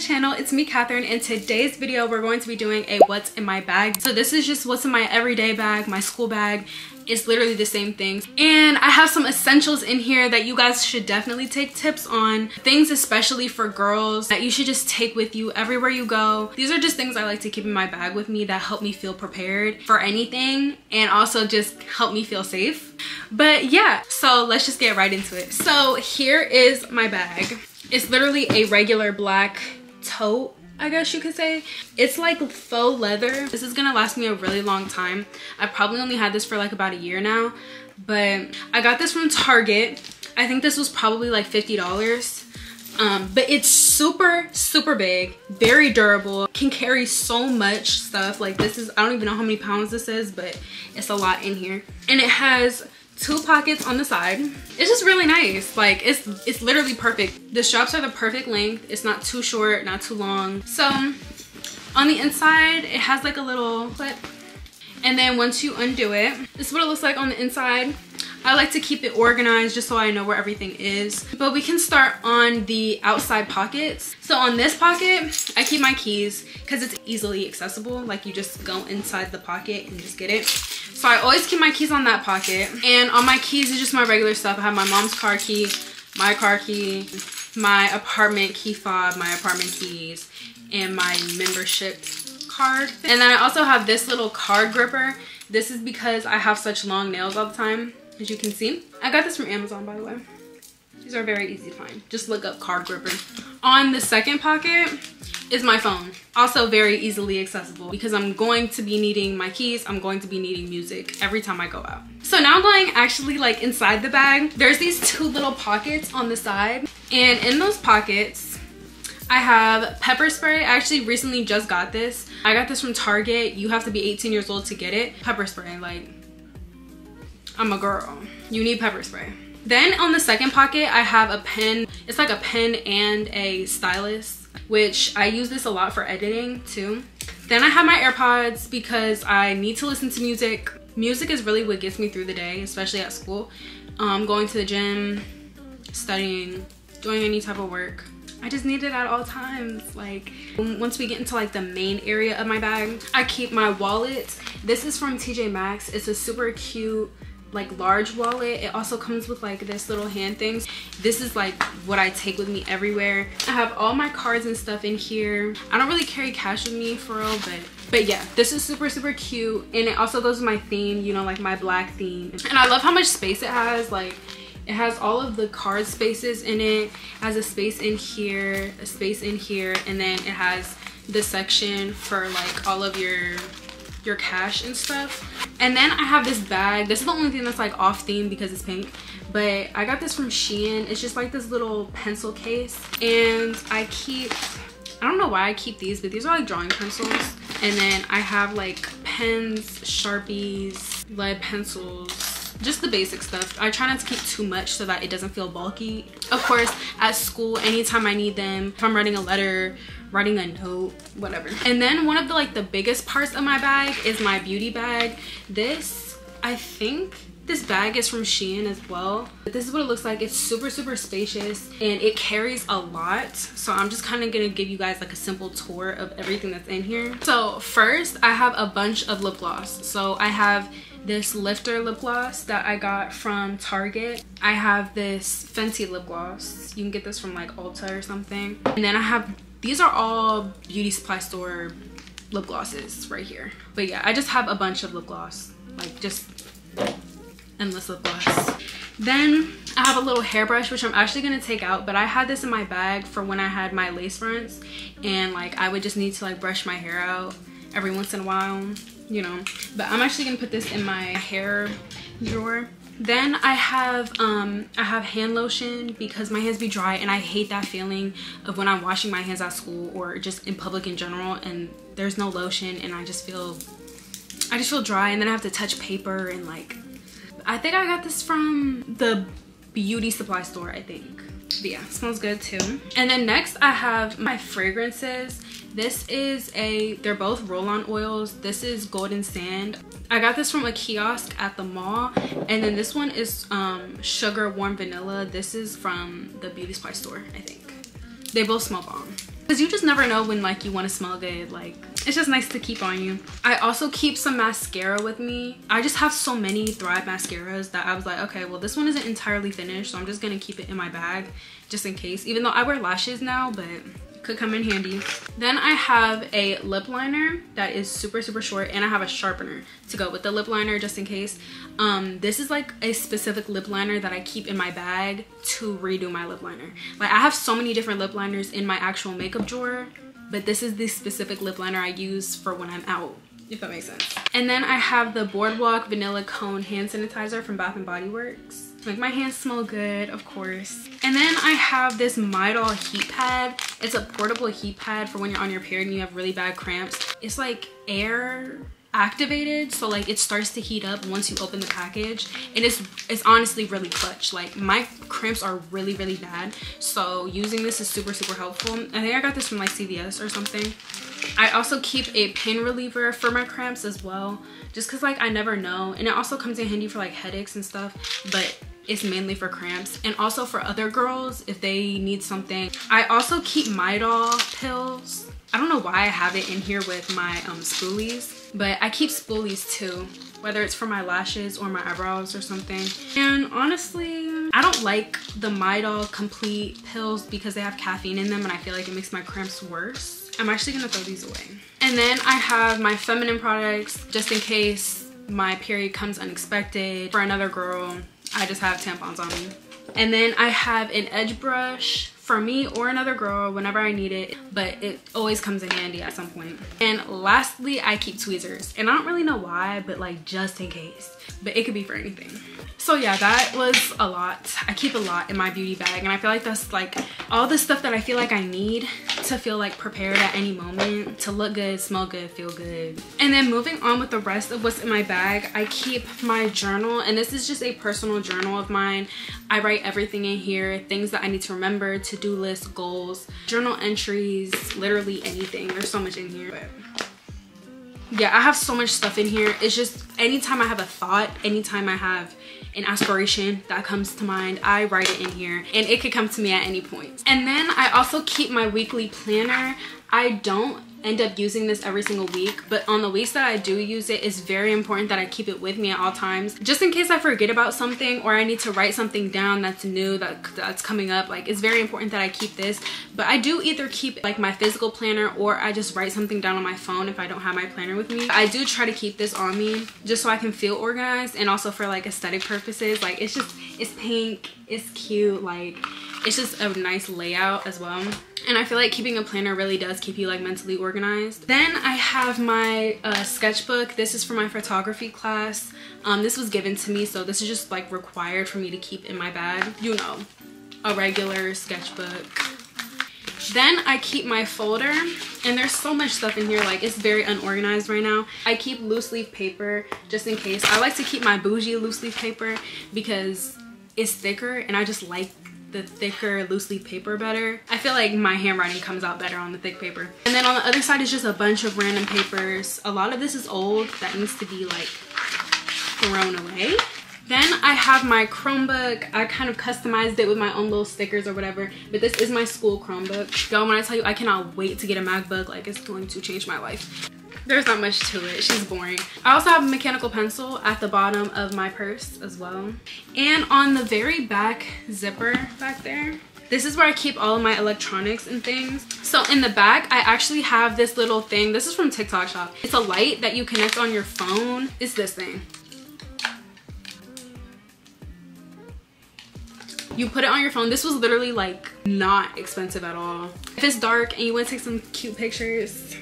channel. It's me Katherine in today's video we're going to be doing a what's in my bag. So this is just what's in my everyday bag my school bag. It's literally the same thing. And I have some essentials in here that you guys should definitely take tips on. Things especially for girls that you should just take with you everywhere you go. These are just things I like to keep in my bag with me that help me feel prepared for anything and also just help me feel safe. But yeah so let's just get right into it. So here is my bag it's literally a regular black tote I guess you could say. It's like faux leather. This is gonna last me a really long time. I probably only had this for like about a year now, but I got this from Target. I think this was probably like $50. Um, but it's super, super big, very durable, can carry so much stuff. Like this is, I don't even know how many pounds this is, but it's a lot in here. And it has two pockets on the side. It's just really nice. Like it's it's literally perfect. The straps are the perfect length. It's not too short, not too long. So on the inside, it has like a little clip. And then once you undo it, this is what it looks like on the inside. I like to keep it organized just so I know where everything is. But we can start on the outside pockets. So on this pocket, I keep my keys because it's easily accessible. Like you just go inside the pocket and just get it. So I always keep my keys on that pocket. And on my keys is just my regular stuff. I have my mom's car key, my car key, my apartment key fob, my apartment keys, and my membership card. And then I also have this little card gripper. This is because I have such long nails all the time, as you can see. I got this from Amazon, by the way. These are very easy to find. Just look up card gripper. On the second pocket, is my phone. Also very easily accessible because I'm going to be needing my keys. I'm going to be needing music every time I go out. So now I'm going actually like inside the bag. There's these two little pockets on the side and in those pockets, I have pepper spray. I actually recently just got this. I got this from Target. You have to be 18 years old to get it. Pepper spray, like, I'm a girl. You need pepper spray. Then on the second pocket, I have a pen. It's like a pen and a stylus which I use this a lot for editing too. Then I have my AirPods because I need to listen to music. Music is really what gets me through the day, especially at school. Um, going to the gym, studying, doing any type of work. I just need it at all times. Like once we get into like the main area of my bag, I keep my wallet. This is from TJ Maxx. It's a super cute like large wallet. It also comes with like this little hand things this is like what i take with me everywhere. I have all my cards and stuff in here. I don't really carry cash with me for real but but yeah this is super super cute. And it also goes with my theme you know like my black theme. And i love how much space it has. Like it has all of the card spaces in it. it has a space in here a space in here and then it has the section for like all of your your cash and stuff. And then i have this bag. This is the only thing that's like off theme because it's pink. But i got this from shein. It's just like this little pencil case. And i keep i don't know why i keep these but these are like drawing pencils. And then i have like pens sharpies lead pencils just the basic stuff. I try not to keep too much so that it doesn't feel bulky. Of course at school anytime i need them if i'm writing a letter writing a note whatever and then one of the like the biggest parts of my bag is my beauty bag this i think this bag is from Shein as well. This is what it looks like. It's super, super spacious and it carries a lot. So I'm just kind of going to give you guys like a simple tour of everything that's in here. So first I have a bunch of lip gloss. So I have this lifter lip gloss that I got from Target. I have this Fenty lip gloss. You can get this from like Ulta or something. And then I have these are all beauty supply store lip glosses right here. But yeah i just have a bunch of lip gloss like just endless lip gloss. Then i have a little hairbrush which i'm actually going to take out but i had this in my bag for when i had my lace fronts and like i would just need to like brush my hair out every once in a while you know. But i'm actually to put this in my hair drawer then I have um, I have hand lotion because my hands be dry and I hate that feeling of when I'm washing my hands at school or just in public in general and there's no lotion and I just feel I just feel dry and then I have to touch paper and like I think I got this from the beauty supply store I think. But yeah smells good too. And then next I have my fragrances. This is a they're both roll-on oils. This is golden sand I got this from a kiosk at the mall. And then this one is um, Sugar Warm Vanilla. This is from the Beauty Supply store, I think. They both smell bomb. because you just never know when like you want to smell good like it's just nice to keep on you i also keep some mascara with me i just have so many thrive mascaras that i was like okay well this one isn't entirely finished so i'm just gonna keep it in my bag just in case even though i wear lashes now but could come in handy. Then I have a lip liner that is super, super short and I have a sharpener to go with the lip liner just in case. Um, this is like a specific lip liner that I keep in my bag to redo my lip liner. Like I have so many different lip liners in my actual makeup drawer, but this is the specific lip liner I use for when I'm out if that makes sense. And then I have the Boardwalk Vanilla Cone Hand Sanitizer from Bath & Body Works. Make my hands smell good of course. And then i have this midol heat pad. It's a portable heat pad for when you're on your period and you have really bad cramps. It's like air activated so like it starts to heat up once you open the package. And it's it's honestly really clutch. Like my cramps are really really bad. So using this is super super helpful. I think i got this from like cvs or something i also keep a pain reliever for my cramps as well just because like i never know and it also comes in handy for like headaches and stuff but it's mainly for cramps and also for other girls if they need something. I also keep Midol pills. I don't know why I have it in here with my um, spoolies, but I keep spoolies too, whether it's for my lashes or my eyebrows or something. And honestly, I don't like the Midol complete pills because they have caffeine in them and I feel like it makes my cramps worse. I'm actually gonna throw these away. And then I have my feminine products just in case my period comes unexpected for another girl I just have tampons on me. And then I have an edge brush for me or another girl whenever I need it, but it always comes in handy at some point. And lastly, I keep tweezers. And I don't really know why, but like just in case. But it could be for anything so yeah that was a lot i keep a lot in my beauty bag and i feel like that's like all the stuff that i feel like i need to feel like prepared at any moment to look good smell good feel good. And then moving on with the rest of what's in my bag i keep my journal and this is just a personal journal of mine. I write everything in here things that i need to remember to-do list, goals journal entries literally anything. There's so much in here. But yeah i have so much stuff in here. It's just anytime i have a thought anytime i have an aspiration that comes to mind i write it in here and it could come to me at any point. and then i also keep my weekly planner i don't end up using this every single week but on the weeks that I do use it it's very important that I keep it with me at all times. Just in case I forget about something or I need to write something down that's new that that's coming up like it's very important that I keep this. But I do either keep like my physical planner or I just write something down on my phone if I don't have my planner with me. I do try to keep this on me just so I can feel organized and also for like aesthetic purposes. Like it's just it's pink it's cute like it's just a nice layout as well and I feel like keeping a planner really does keep you like mentally organized. Then I have my uh, sketchbook. This is for my photography class. Um, this was given to me so this is just like required for me to keep in my bag. You know, a regular sketchbook. Then I keep my folder and there's so much stuff in here like it's very unorganized right now. I keep loose leaf paper just in case. I like to keep my bougie loose leaf paper because it's thicker and I just like the thicker loose leaf paper better. I feel like my handwriting comes out better on the thick paper. And then on the other side is just a bunch of random papers. A lot of this is old that needs to be like thrown away. Then I have my Chromebook. I kind of customized it with my own little stickers or whatever. But this is my school Chromebook. Yo, when I tell you I cannot wait to get a MacBook, like it's going to change my life there's not much to it she's boring i also have a mechanical pencil at the bottom of my purse as well and on the very back zipper back there this is where I keep all of my electronics and things. So in the back, I actually have this little thing. This is from TikTok shop. It's a light that you connect on your phone. It's this thing. you put it on your phone this was literally like not expensive at all if it's dark and you want to take some cute pictures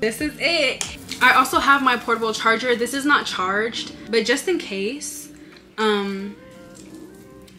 this is it. I also have my portable charger. This is not charged but just in case um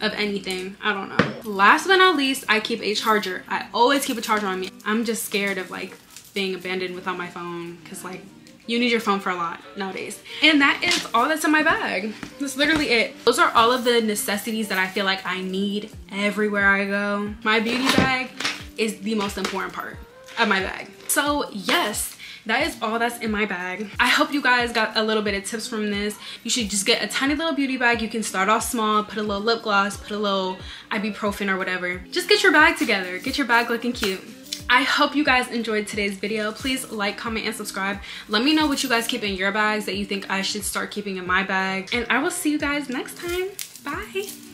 of anything i don't know. Last but not least i keep a charger. I always keep a charger on me. I'm just scared of like being abandoned without my phone because like you need your phone for a lot nowadays. And that is all that's in my bag. That's literally it. Those are all of the necessities that i feel like i need everywhere i go. My beauty bag is the most important part of my bag. So yes that is all that's in my bag i hope you guys got a little bit of tips from this you should just get a tiny little beauty bag you can start off small put a little lip gloss put a little ibuprofen or whatever just get your bag together get your bag looking cute I hope you guys enjoyed today's video. Please like, comment, and subscribe. Let me know what you guys keep in your bags that you think I should start keeping in my bag. And I will see you guys next time. Bye.